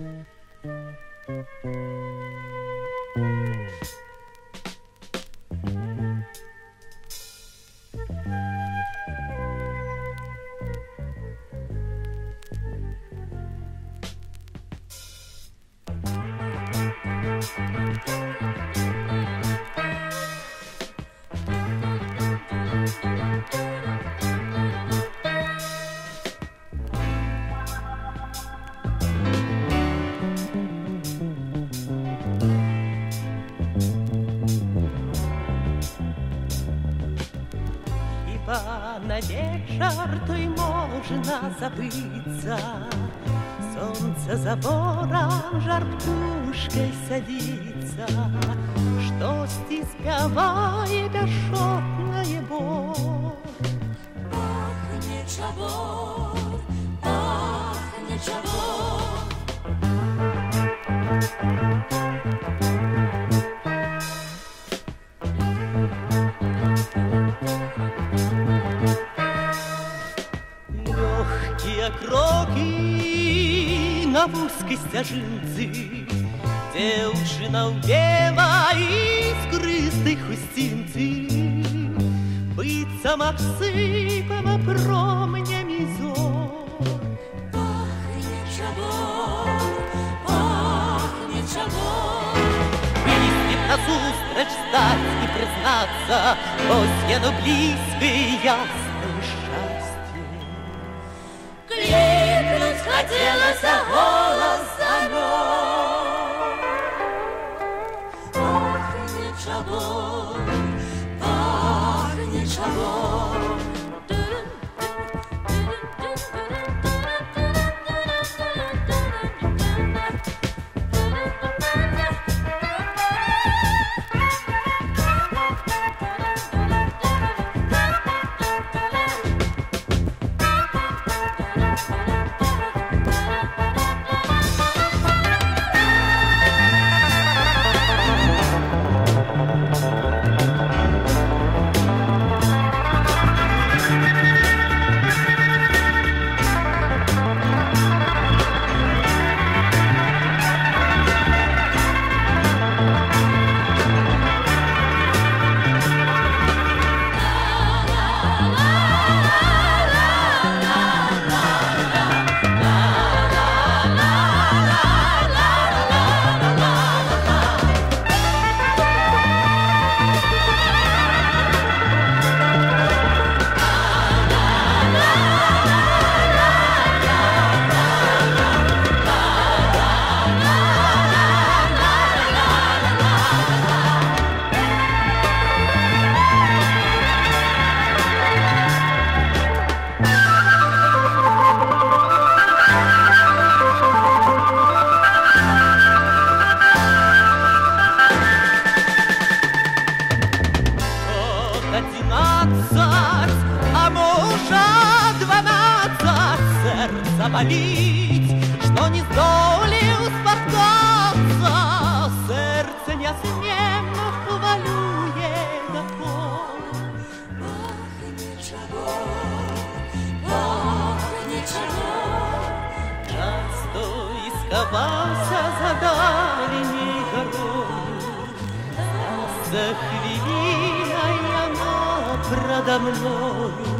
thank you на вечер той можно забыться. Солнце за бором жар птушкой садится, Что спявае бясшотнае бор. Пахнет чабор, на вузкой стяжинцы Дзеўчына ўдзела і скрыстай хусцінцы быццам абсыпала променямі зор Пахнет чабор, пахнет чабор. Вылезти назустріч стаць і прызнацца, ось яно блізкае яснае шчасце. Кликнуть Хотелось, а голос замер. Пахнет чабор, пахнет чабор. От одиннадцать, а может двенадцать. Сердце болит, что не здолеў спаткацца Сердце нясменно хвалюе закон Пахнет чабор, пахнет чабор. Часто искаваўся за дальней adam loyu